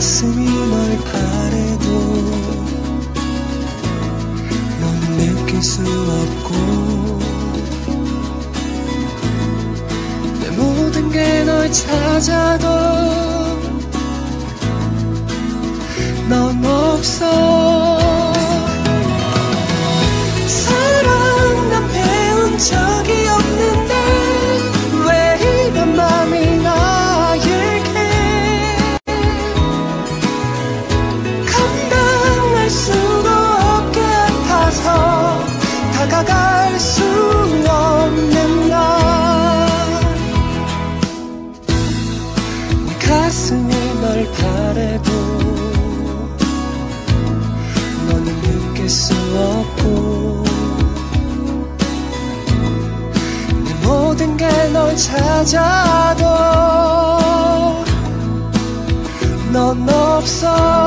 가슴이 널 가래도 넌 느낄 수 없고 내 모든 게 널 찾아도 넌 없어. 찾아도 넌 없어.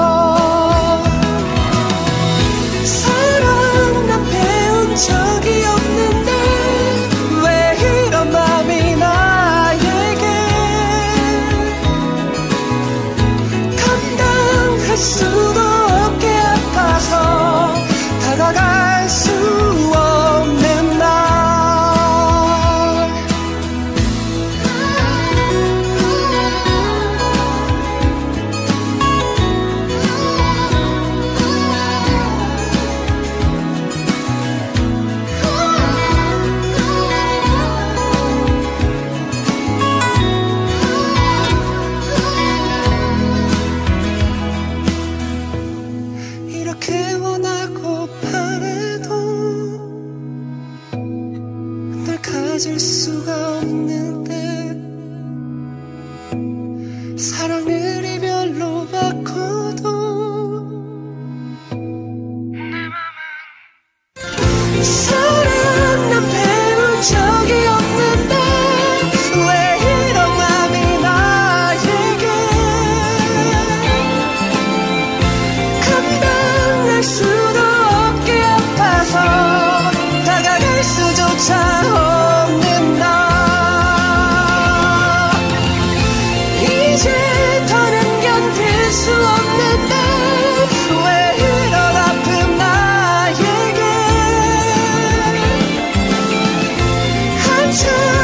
time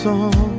song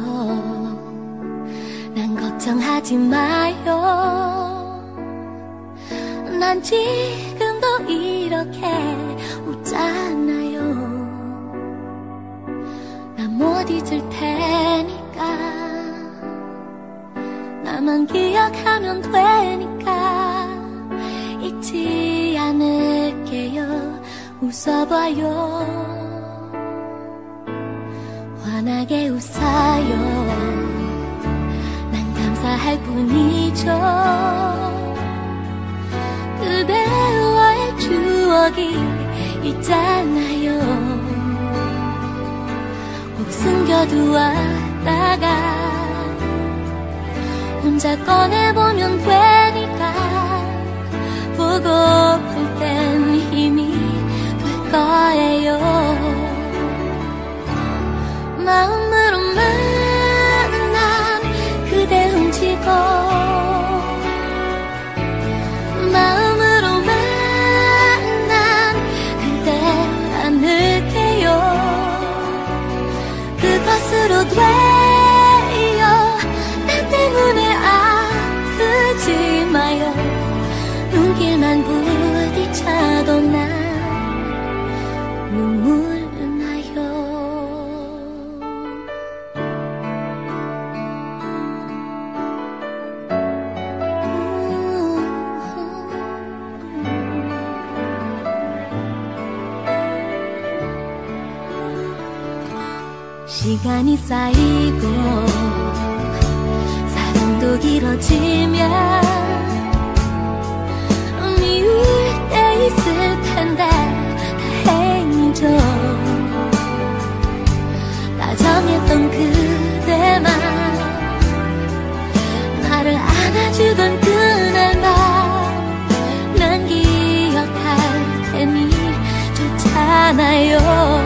마요 난 걱정하지 마요. 난 지금도 이렇게 웃잖아요. 나 못 잊을 테니까. 나만 기억하면 되니까. 잊지 않을게요. 웃어봐요. 환하게 웃어요. 난 감사할 뿐이죠. 그대와의 추억이 있잖아요. 혹 숨겨두었다가 혼자 꺼내보면 되니까 보고플 땐 힘이 될 거예요. 마음으로만 난 그대 훔치고 마음으로만 난 그대 안을게요. 그것으로 돼. 시간이 쌓이고 사랑도 길어지면 미울 때 있을 텐데 다행이죠. 다정했던 그대만 나를 안아주던 그날만 난 기억할 테니 좋잖아요.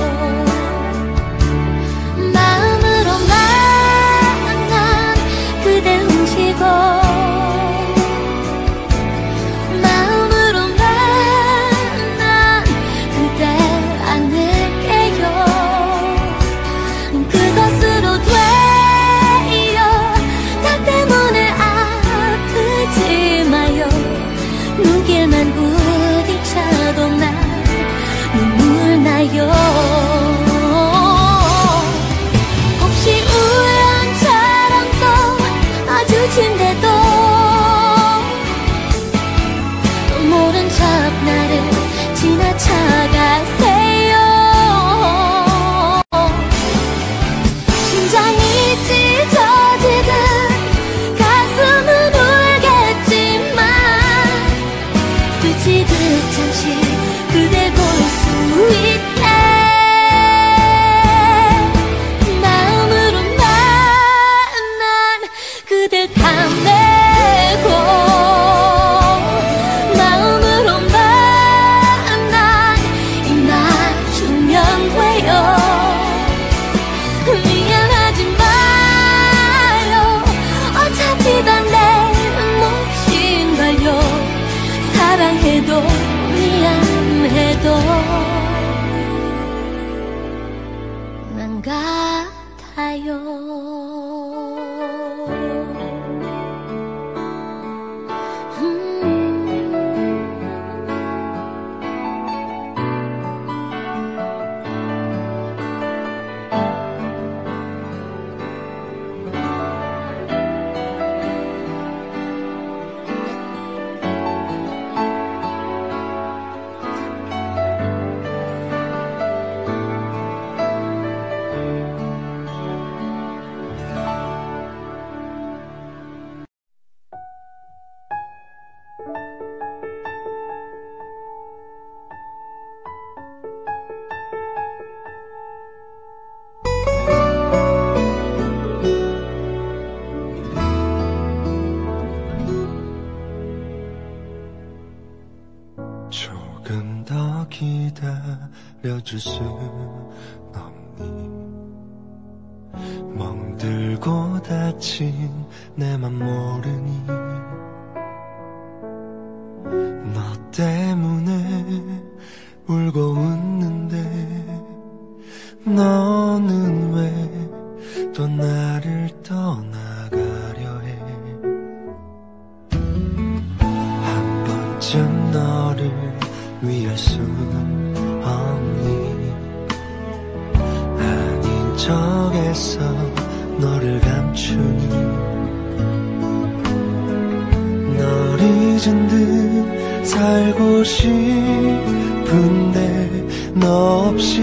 너 없이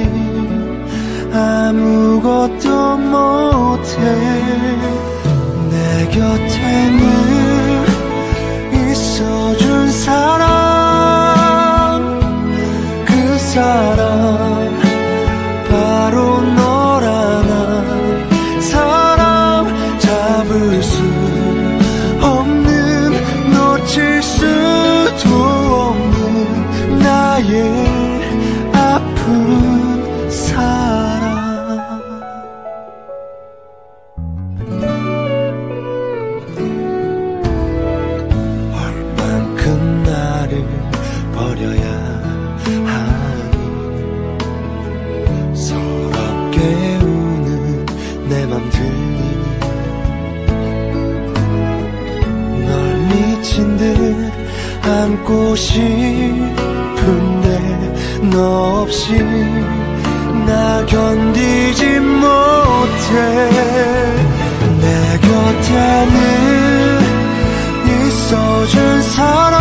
아무것도 못해 내 곁에 늘 있어준 사람 싶은데 너 없이 나 견디지 못해. 내 곁에는 있어준 사람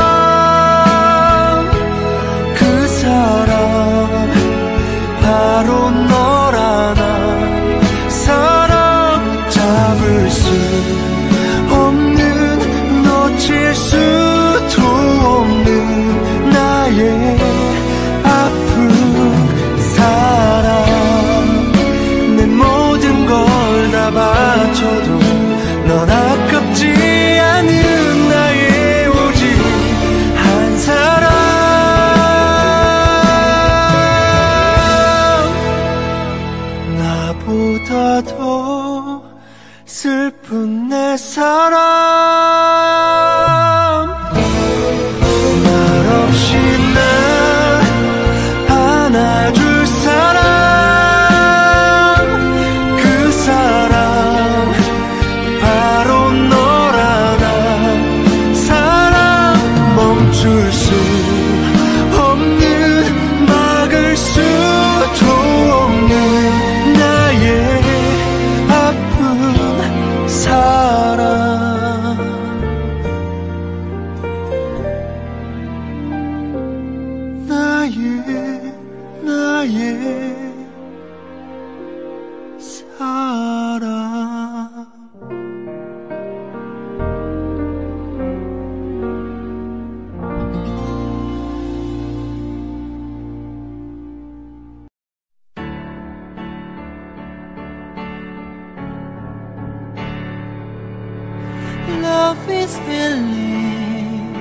this feeling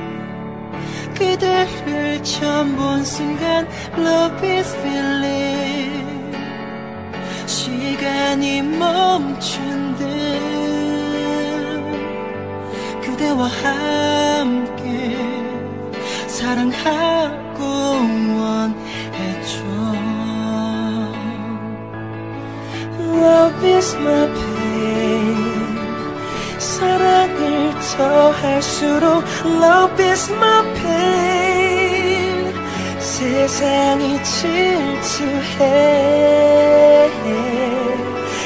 그대를 처음 본 순간 Love is feeling 시간이 멈춘 듯 그대와 함께 사랑하고 응원해줘 Love is my 더 할수록 Love is my pain. 세상이 질투해.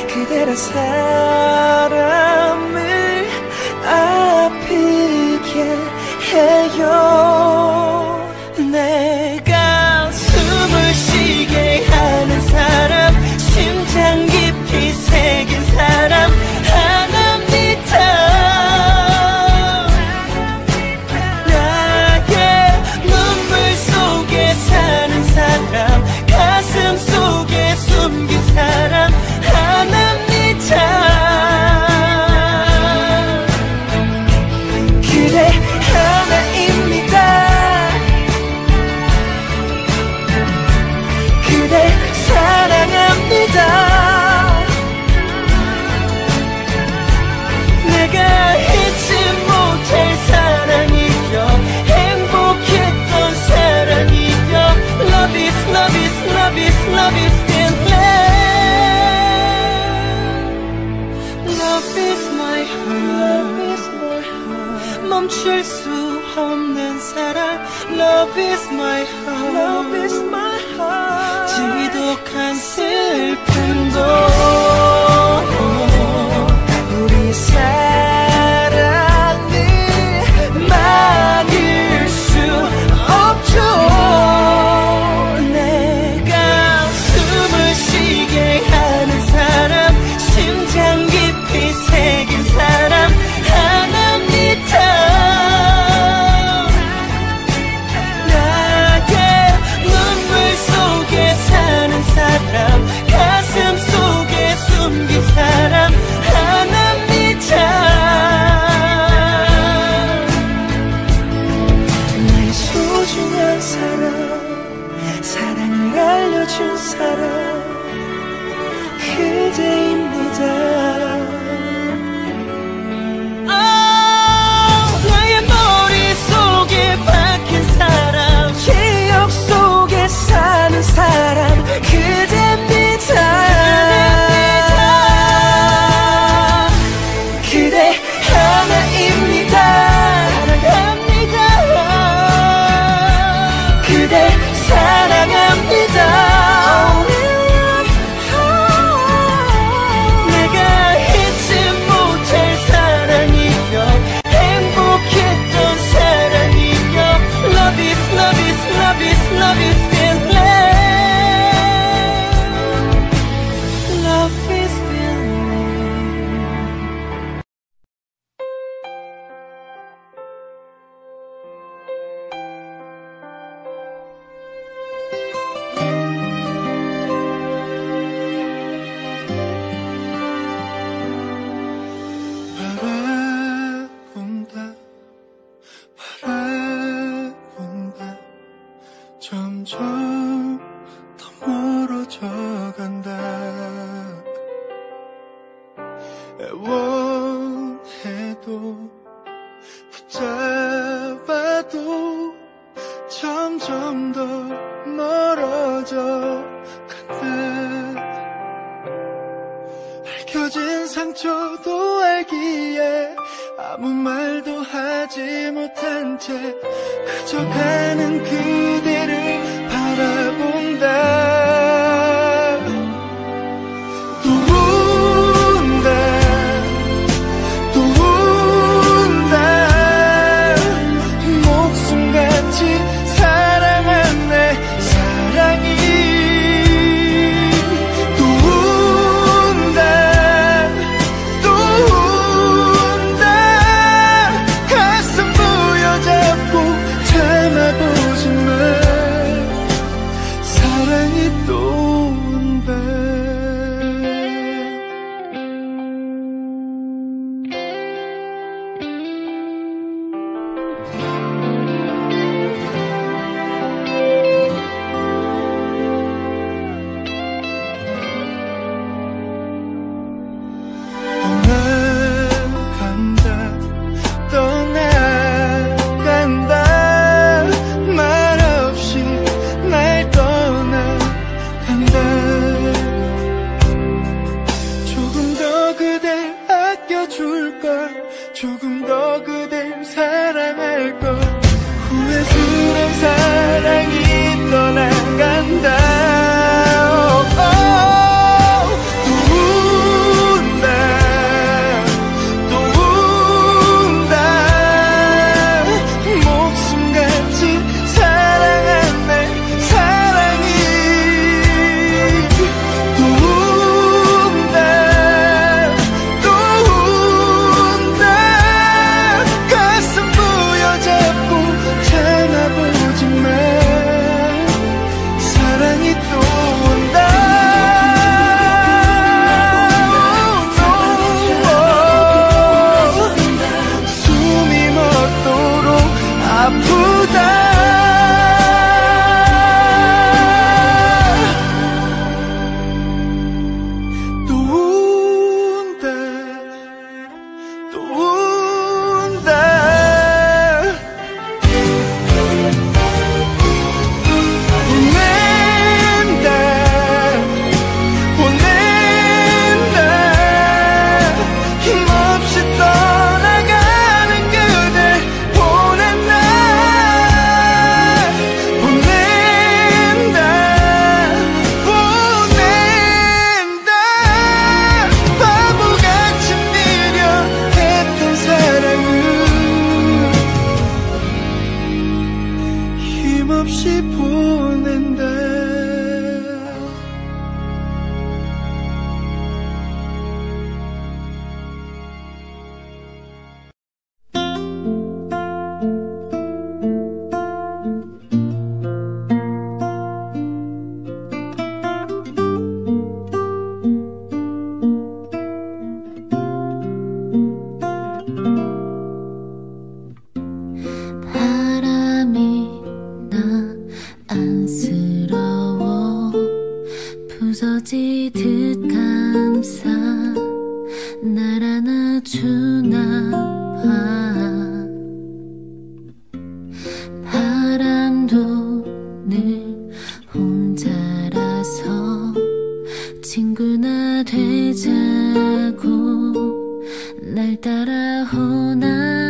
그대란 사람을 아프게 해요. 점점 더 멀어져 간다. 애원해도 붙잡아도 점점 더 멀어져 간다. 밝혀진 상처도 알기에 아무 말도 하지 못한 채 그저 가는 그 친구나 되자고 날 따라오나?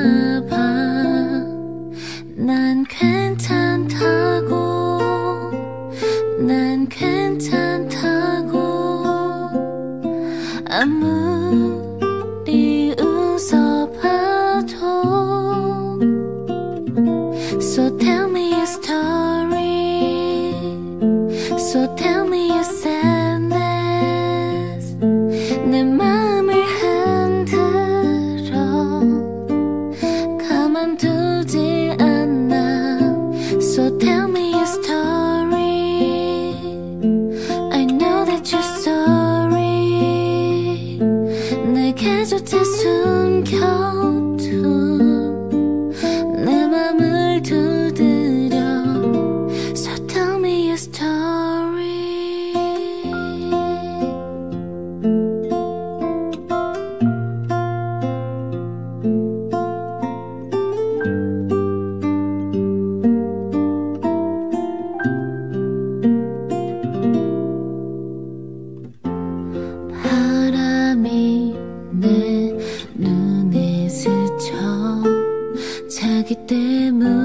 So tell